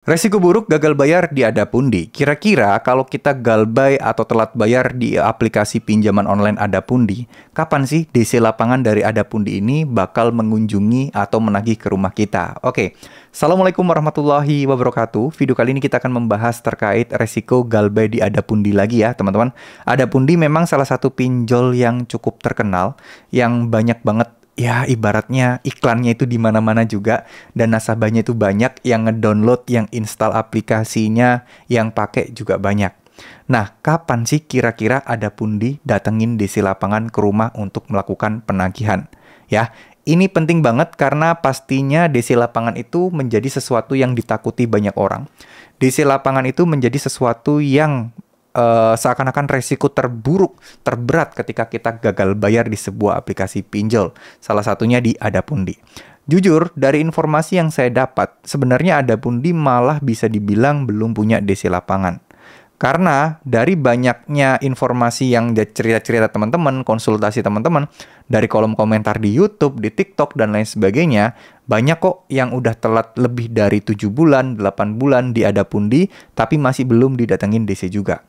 Resiko buruk gagal bayar di Adapundi. Kira-kira kalau kita galbay atau telat bayar di aplikasi pinjaman online Adapundi, kapan sih DC lapangan dari Adapundi ini bakal mengunjungi atau menagih ke rumah kita? Oke, Assalamualaikum warahmatullahi wabarakatuh. Video kali ini kita akan membahas terkait resiko galbay di Adapundi lagi ya teman-teman. Adapundi memang salah satu pinjol yang cukup terkenal, yang banyak banget ya ibaratnya iklannya itu di mana-mana juga dan nasabahnya itu banyak yang ngedownload, yang install aplikasinya, yang pakai juga banyak. Nah, kapan sih kira-kira ada pundi datengin DC lapangan ke rumah untuk melakukan penagihan? Ya, ini penting banget karena pastinya DC lapangan itu menjadi sesuatu yang ditakuti banyak orang. DC lapangan itu menjadi sesuatu yang uh, seakan-akan resiko terburuk, terberat ketika kita gagal bayar di sebuah aplikasi pinjol. Salah satunya di Adapundi. Jujur, dari informasi yang saya dapat, sebenarnya Adapundi malah bisa dibilang belum punya DC lapangan. Karena dari banyaknya informasi yang cerita-cerita teman-teman, konsultasi teman-teman, dari kolom komentar di YouTube, di TikTok, dan lain sebagainya, banyak kok yang udah telat lebih dari 7 bulan, 8 bulan di Adapundi, tapi masih belum didatengin DC juga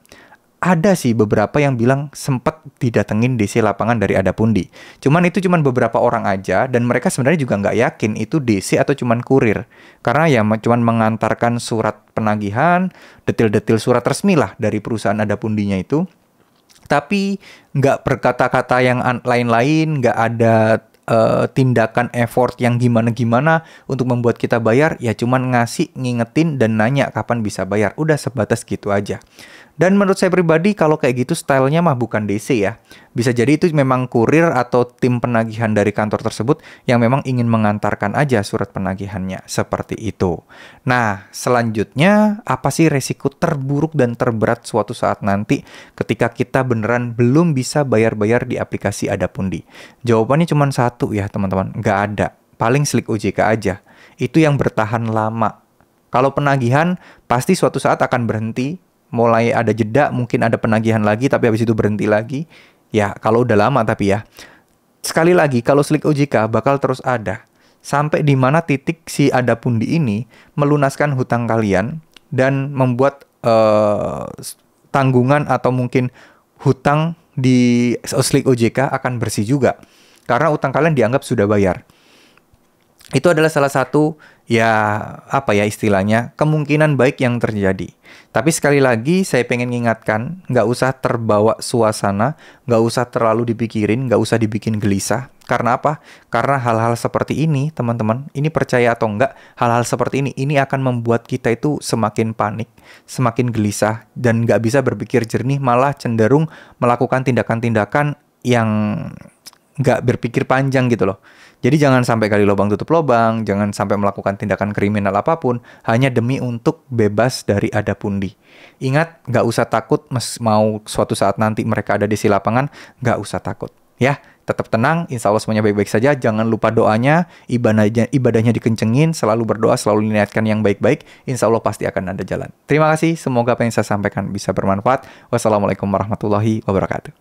ada sih beberapa yang bilang sempat didatengin DC lapangan dari Adapundi. Cuman itu cuman beberapa orang aja dan mereka sebenarnya juga nggak yakin itu DC atau cuman kurir. Karena ya cuman mengantarkan surat penagihan, detil-detil surat resmi lah dari perusahaan Adapundinya itu. Tapi nggak berkata-kata yang lain-lain, nggak ada uh, tindakan effort yang gimana-gimana untuk membuat kita bayar, ya cuman ngasih, ngingetin, dan nanya kapan bisa bayar. Udah sebatas gitu aja. Dan menurut saya pribadi kalau kayak gitu stylenya mah bukan DC ya. Bisa jadi itu memang kurir atau tim penagihan dari kantor tersebut yang memang ingin mengantarkan aja surat penagihannya seperti itu. Nah, selanjutnya apa sih resiko terburuk dan terberat suatu saat nanti ketika kita beneran belum bisa bayar-bayar di aplikasi Adapundi? Jawabannya cuma satu ya teman-teman, nggak ada. Paling slik OJK aja. Itu yang bertahan lama. Kalau penagihan pasti suatu saat akan berhenti mulai ada jeda, mungkin ada penagihan lagi, tapi habis itu berhenti lagi. Ya, kalau udah lama tapi ya. Sekali lagi, kalau slik OJK bakal terus ada. Sampai di mana titik si ada pundi ini melunaskan hutang kalian dan membuat uh, tanggungan atau mungkin hutang di slik OJK akan bersih juga. Karena hutang kalian dianggap sudah bayar itu adalah salah satu ya apa ya istilahnya kemungkinan baik yang terjadi. Tapi sekali lagi saya pengen mengingatkan nggak usah terbawa suasana, nggak usah terlalu dipikirin, nggak usah dibikin gelisah. Karena apa? Karena hal-hal seperti ini teman-teman, ini percaya atau enggak, hal-hal seperti ini ini akan membuat kita itu semakin panik, semakin gelisah dan nggak bisa berpikir jernih, malah cenderung melakukan tindakan-tindakan yang nggak berpikir panjang gitu loh. Jadi jangan sampai kali lubang tutup lubang, jangan sampai melakukan tindakan kriminal apa pun hanya demi untuk bebas dari ada pundi. Ingat, nggak usah takut mau suatu saat nanti mereka ada di si lapangan, nggak usah takut. Ya, tetap tenang, insya Allah semuanya baik-baik saja. Jangan lupa doanya, ibadahnya, ibadahnya dikencengin, selalu berdoa, selalu niatkan yang baik-baik. Insya Allah pasti akan ada jalan. Terima kasih, semoga apa yang saya sampaikan bisa bermanfaat. Wassalamualaikum warahmatullahi wabarakatuh.